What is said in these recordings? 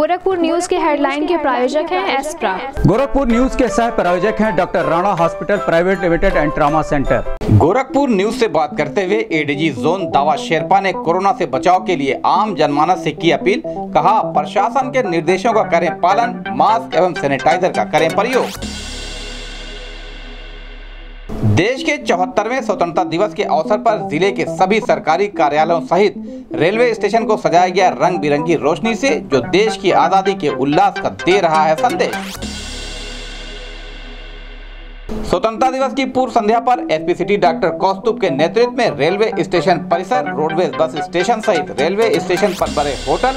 Gorakhpur news के headline के प्रायोजक हैं एस्प्रा गोरखपुर न्यूज़ के सह प्रायोजक हैं doctor Rana hospital private limited and trauma centre. Gorakhpur news से बात करते हुए एडीजी जोन दावा शेरपा ने कोरोना से बचाव के लिए आम जनमानस से की अपील। कहा प्रशासन के निर्देशों का करें पालन मास्क एवं सैनिटाइजर का करें प्रयोग। देश के चौहत्तरवें स्वतंत्रता दिवस के अवसर पर ज़िले के सभी सरकारी कार्यालयों सहित रेलवे स्टेशन को सजाया गया रंग बिरंगी रोशनी से जो देश की आज़ादी के उल्लास का दे रहा है संदेश। स्वतंत्रता दिवस की पूर्व संध्या पर एसपी सिटी डॉक्टर कौस्तुभ के नेतृत्व में रेलवे स्टेशन परिसर, रोडवेज़ बस स्टेशन सहित रेलवे स्टेशन पर बड़े होटल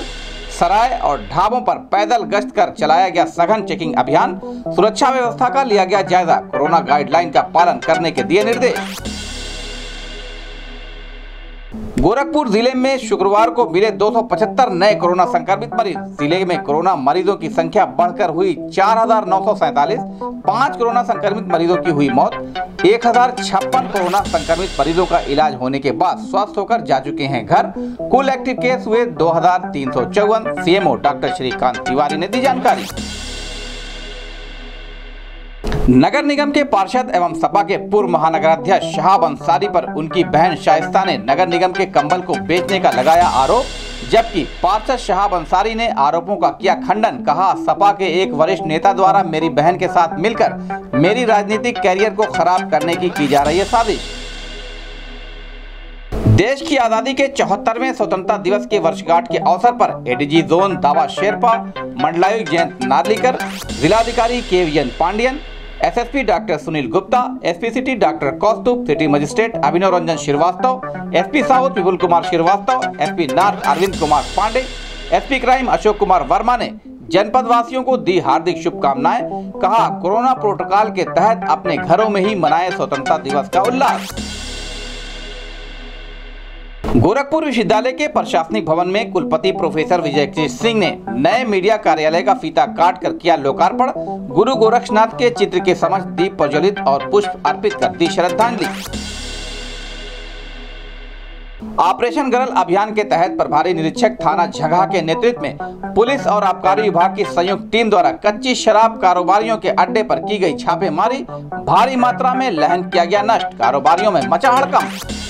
सराय और ढाबों पर पैदल गश्त कर चलाया गया सघन चेकिंग अभियान सुरक्षा व्यवस्था का लिया गया जायजा। कोरोना गाइडलाइन का पालन करने के दिए निर्देश। गोरखपुर ज़िले में शुक्रवार को मिले 275 नए कोरोना संक्रमित मरीज़। ज़िले में कोरोना मरीजों की संख्या बढ़कर हुई चार हज़ार नौ सौ सैतालीस। पाँच कोरोना संक्रमित मरीजों की हुई मौत। एक हज़ार छप्पन कोरोना संक्रमित मरीजों का इलाज होने के बाद स्वस्थ होकर जा चुके हैं घर। कुल एक्टिव केस हुए दो हज़ार तीन सौ चौवन। सीएमओ डॉक्टर श्रीकांत तिवारी ने दी जानकारी। नगर निगम के पार्षद एवं सपा के पूर्व महानगराध्यक्ष शहाब अंसारी पर उनकी बहन शाइस्ता ने नगर निगम के कंबल को बेचने का लगाया आरोप, जबकि पार्षद शहाब अंसारी ने आरोपों का किया खंडन। कहा, सपा के एक वरिष्ठ नेता द्वारा मेरी बहन के साथ मिलकर मेरी राजनीतिक कैरियर को खराब करने की की जा रही है साजिश। देश की आज़ादी के चौहत्तरवें स्वतंत्रता दिवस के वर्षगांठ के अवसर पर एडीजी जोन दावा शेरपा, मंडलायुक्त जयंत नार्लिकर जिलाधिकारी K Pandian SSP doctor Sunil Gupta SP city doctor Kaustubh city magistrate Abhinav Ranjan Srivastava SP south Vipul Kumar Srivastava SP north Arvind Kumar Pandey SP crime Ashok Kumar Verma ने जनपद वासियों को दी हार्दिक शुभकामनाएँ। कहा, corona protocol के तहत अपने घरों में ही मनाए स्वतंत्रता दिवस का उल्लास। गोरखपुर विश्वविद्यालय के प्रशासनिक भवन में कुलपति प्रोफेसर विजय सिंह ने नए मीडिया कार्यालय का फीता काट कर किया लोकार्पण। गुरु गोरक्षनाथ के चित्र के समक्ष दीप प्रज्वलित और पुष्प अर्पित कर दी श्रद्धांजलि। ऑपरेशन गरल अभियान के तहत प्रभारी निरीक्षक थाना झंगा के नेतृत्व में पुलिस और आबकारी विभाग की संयुक्त टीम द्वारा कच्ची शराब कारोबारियों के अड्डे पर की गई छापेमारी। भारी मात्रा में लहन किया गया नष्ट, कारोबारियों में मचा हड़कंप।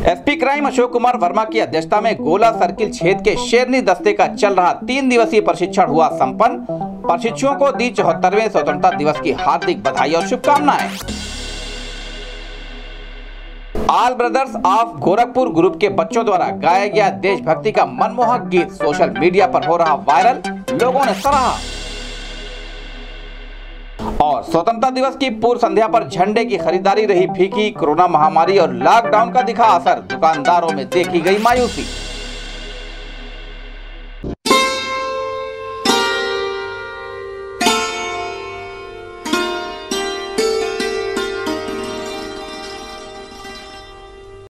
एसपी क्राइम अशोक कुमार वर्मा की अध्यक्षता में गोला सर्किल क्षेत्र के शेरनी दस्ते का चल रहा तीन दिवसीय प्रशिक्षण हुआ संपन्न। प्रशिक्षुओं को दी चौहत्तरवे स्वतंत्रता दिवस की हार्दिक बधाई और शुभकामनाएँ। All brothers of Gorakhpur group के बच्चों द्वारा गाया गया देशभक्ति का मनमोहक गीत सोशल मीडिया पर हो रहा वायरल। लोगों ने सराहा। और स्वतंत्रता दिवस की पूर्व संध्या पर झंडे की खरीदारी रही फीकी, कोरोना महामारी और लॉकडाउन का दिखा असर। दुकानदारों में देखी गई मायूसी।